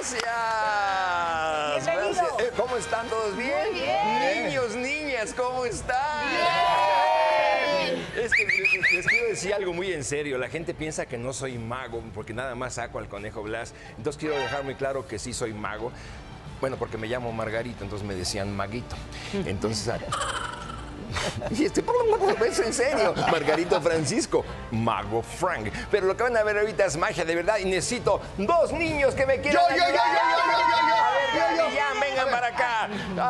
Gracias. Bienvenido. Gracias. Eh, ¿Cómo están todos? ¿Bien? Muy bien. Niños, niñas, ¿cómo están? Es que les- quiero decir algo muy en serio. La gente piensa que no soy mago porque nada más saco al conejo Blas. Entonces quiero dejar muy claro que sí soy mago. Bueno, porque me llamo Margarito, entonces me decían maguito. Entonces, y este, es en serio. Margarito Francisco, Mago Frank. Pero lo que van a ver ahorita es magia de verdad y necesito dos niños que me quieran Yo, yo, yo, yo, yo, yo, ya, vengan para acá.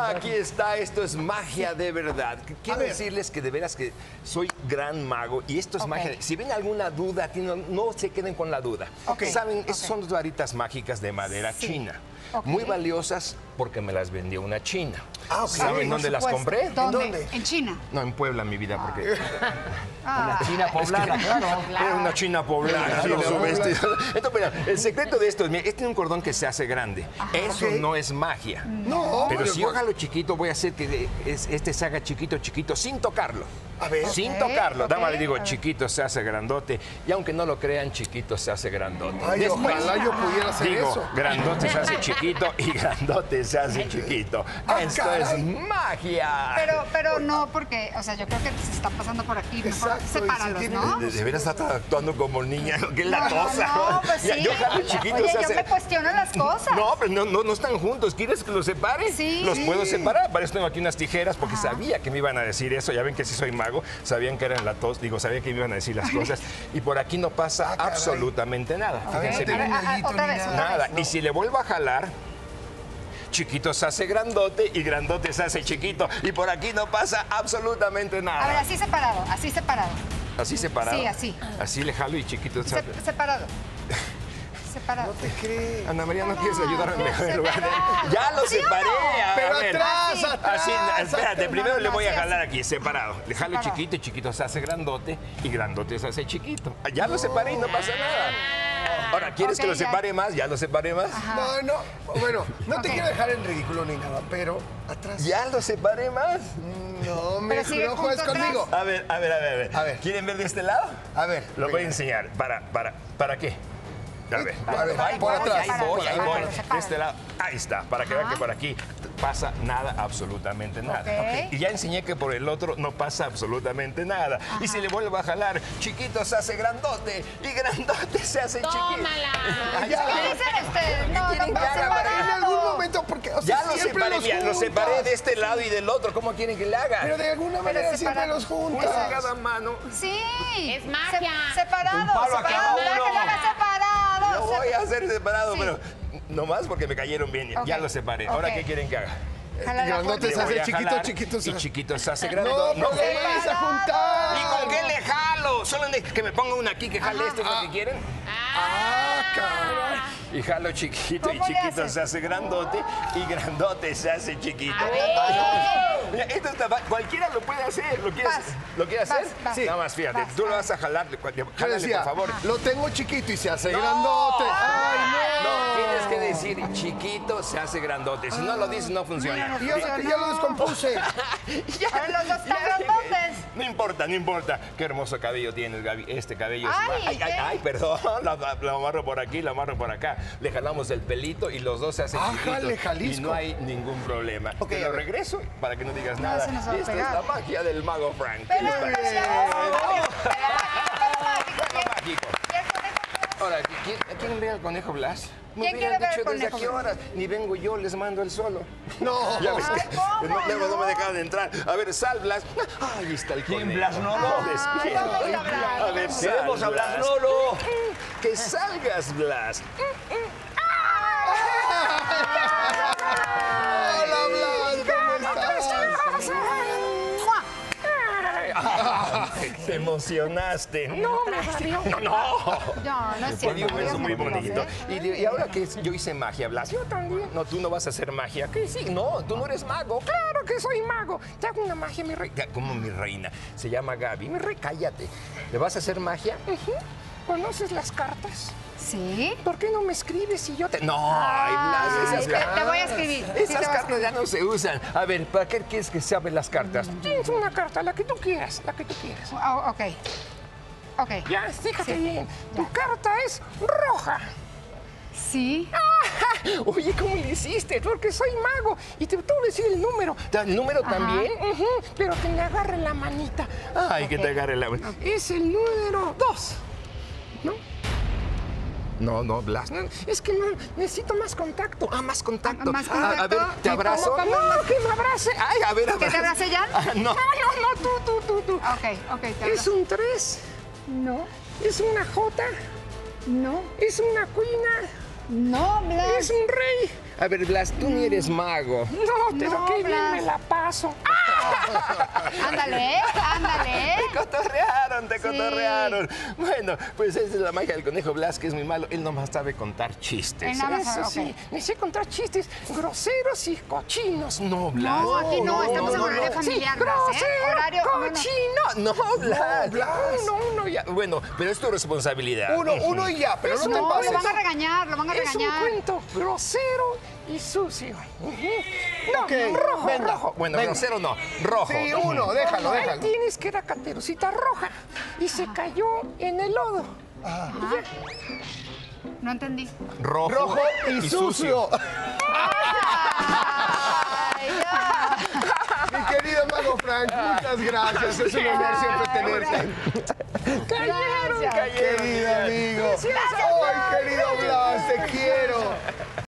Aquí está, esto es magia de verdad. Quiero decirles que de veras que soy gran mago y esto es magia. Si ven alguna duda, no se queden con la duda. Saben, esas son dos varitas mágicas de madera china. Muy valiosas porque me las vendió una china. Ah, ok. ¿Saben dónde las compré? ¿Dónde? dónde? En China. No, en Puebla, mi vida, porque Ah, China poblana, claro. era una china poblana. China. Entonces, mira, el secreto de esto es, mira, este tiene un cordón que se hace grande. Eso Ok. no es magia. No, Pero si yo jalo chiquito, voy a hacer que es- este se haga chiquito, chiquito, sin tocarlo. A ver. Sin tocarlo. Nada más ok, le digo, chiquito se hace grandote. Y aunque no lo crean, chiquito se hace grandote. Ay, Después, ojalá yo pudiera hacer digo, eso. grandote se hace chiquito y grandote se hace chiquito. Ah, Esto caray. es magia. pero, pero no, porque, o sea, yo creo que se está pasando por aquí. Mejor Exacto, sepáralos, ¿no? De, de veras está actuando como niña, que es la No, no, cosa. no, pues sí. Yo chiquito Oye, yo me cuestiono las cosas. No, pero no, no, no están juntos. ¿Quieres que los separe? Sí. Los puedo separar. Para eso tengo aquí unas tijeras porque sabía que me iban a decir eso. Ya ven que sí soy mago. Sabían que eran la tos. Digo, sabía que me iban a decir las cosas. Y por aquí no pasa Ah, absolutamente nada. Fíjense no bien. Otra vez, nada. otra Nada. vez. Y si le vuelvo a jalar, chiquito se hace grandote y grandote se hace chiquito. Y por aquí no pasa absolutamente A ver, nada. así separado, así separado. Así separado. Sí, así. Así le jalo y chiquito se Se- hace. separado. Separado. ¿Te crees? Ana María, ¿no quieres ayudarme mejor en lugar de-. Ya lo ¿Sí o no? separé. Pero ver. atrás, Así. atrás. Así, espérate, primero le voy a jalar así. aquí, separado. Le jalo Separado. chiquito y chiquito se hace grandote y grandote se hace chiquito. Ya lo separé y no pasa nada. Ahora, ¿quieres que lo ya. separe más? Ya lo separé más. No, no. Bueno, no te quiero dejar en ridículo ni nada, pero atrás. Ya lo separé más. No, me no juegues conmigo. A ver, a ver, a ver, a ver. A ver. ¿Quieren ver de este lado? A ver. Lo voy a enseñar. ¿Para, para, para qué? A ver. A ver, Ahí por voy, atrás. Ahí voy, ahí Sepáralo, voy. sepáralo. De este lado. Ahí está, para que vean que por aquí pasa nada, absolutamente nada. Y ya enseñé que por el otro no pasa absolutamente nada. Y si le vuelvo a jalar, chiquito se hace grandote y grandote se hace chiquito. ¿Qué dicen ustedes? No, quieren no, que haga En algún momento, porque. o sea, ya lo siempre separé, los mira, separé de este lado y del otro. ¿Cómo quieren que le haga? Pero de alguna manera siempre separado. los Una juntas. de cada mano. Sí. Es magia. Se- separado, Un palo separado. Ya uno. Separado. Lo voy a hacer separado, Sí. pero nomás porque me cayeron bien. Ya lo separé. Ahora. ¿qué quieren que haga? Grandote se hace chiquito, chiquito se Y hace- chiquito se hace No, grandote. pero sé. no vayas a juntar. ¿Y con qué le jalo? Solo que me ponga una aquí que jale esto, ¿es lo que quieren? Ah, caray. Y jalo chiquito y ¿Cómo le chiquito se hace grandote y grandote se hace chiquito. Mira, esto está cualquiera lo puede hacer. ¿Lo quieres, Vas. ¿lo quieres Vas, hacer? vas. Sí. Nada más, fíjate, tú lo vas a jalar. Jálale, decía, por favor. lo tengo chiquito y se hace ¡No! grandote. Ay, no. No, tienes que decir chiquito se hace grandote. Si no lo dices, no funciona. Yo ya lo descompuse. Ya, los dos están ya, grandotes. No importa, no importa. Qué hermoso cabello tienes, Gaby. Este cabello es... Ay, ay, ay, ay, perdón. Lo, lo amarro por aquí, lo amarro por acá. Le jalamos el pelito y los dos se hacen Ájale. Jalisco. Y no hay ningún problema. Ok, Te lo regreso para que no digas No, nada. se nos va a Esta es la magia del mago Frank. ¿quién- quién? Ahora, ¿quién- ¿quieren ver al conejo Blas? Me ¿Quién hubieran quiere ver dicho al desde conejo qué Blas? horas. Ni vengo yo, les mando el solo. No. Ya ves que ¿cómo? no, luego no me dejaban entrar. A ver, sal, Blas. Ahí está el ¿Quién, conejo. Blas Nolo? Despierta. Vamos a hablar. A ver, Queremos sal, hablar, Blas. Lolo. Que salgas, Blas. Te emocionaste. No, no, no. No, no es cierto. un beso muy bonito. Y, de- y ahora que yo hice magia, Blas, yo también. No, tú no vas a hacer magia. ¿Qué sí? No, tú no eres mago. Claro que soy mago. Te hago una magia, mi reina. ¿Cómo mi reina? Se llama Gaby. Mi rey, cállate. ¿Le vas a hacer magia? ¿Conoces las cartas? ¿Sí? ¿Por qué no me escribes si yo te.? No, ay, Blas, esas te, te voy a escribir. Esas cartas ya no se usan. A ver, ¿para qué quieres que se abren las cartas? Tienes una carta, la que tú quieras, la que tú quieras. escribir. Oh, ok. Ok. Ya, fíjate Sí, bien. Tu carta es roja. Sí. Oye, ¿cómo le hiciste? Porque soy mago y te tengo que decir el número. ¿El número también? Pero que me agarre la manita. Ay, que te agarre la manita. Es el número dos. ¿No? No, no, Blas. no, es que no, necesito más contacto. Ah, más contacto. Ah, más Ah, a ver, contacto. ¿te ¿Y abrazo? cómo, cómo? No, que me abrace. Ay, a ver, ¿Que te abrace ya? Ah, no, no, no, tú, tú, tú, tú. Ok, ok, te ¿Es abrazo. un 3? No, ¿Es una J? no, ¿Es una cuina? no, Blas. ¿Es un rey? A ver, Blas, tú ni eres mago. No, pero No, qué bien Blas. me la paso. Ándale, ándale. Te cotorrearon, te cotorrearon. Bueno, pues esa es la magia del conejo Blas, que es muy malo. Él nomás sabe contar chistes. Él nada más Eso sabe, sí, me sé contar chistes groseros y cochinos. No, Blas. No, aquí no, estamos en horario familiar, Sí, Blas, ¿eh? grosero, Horario- no, no. cochino. No, Blas. Blas. Uno, uno ya. Bueno, pero es tu responsabilidad. Uno, uno y ya, pero no te No, pases. lo van a regañar, lo van a Es un regañar. cuento grosero y sucio. No, Ok, rojo, venga, rojo. Bueno, venga. grosero no, rojo. Sí, uno, déjalo, Ahí déjalo. tienes que era caterucita roja y se cayó en el lodo. No entendí. Rojo, Rojo y sucio. Mi querido Mago Frank, muchas gracias. Es un honor siempre tenerte. Cayeron, Gracias. cayeron. Querido amigo. Ay, querido Blas, te quiero.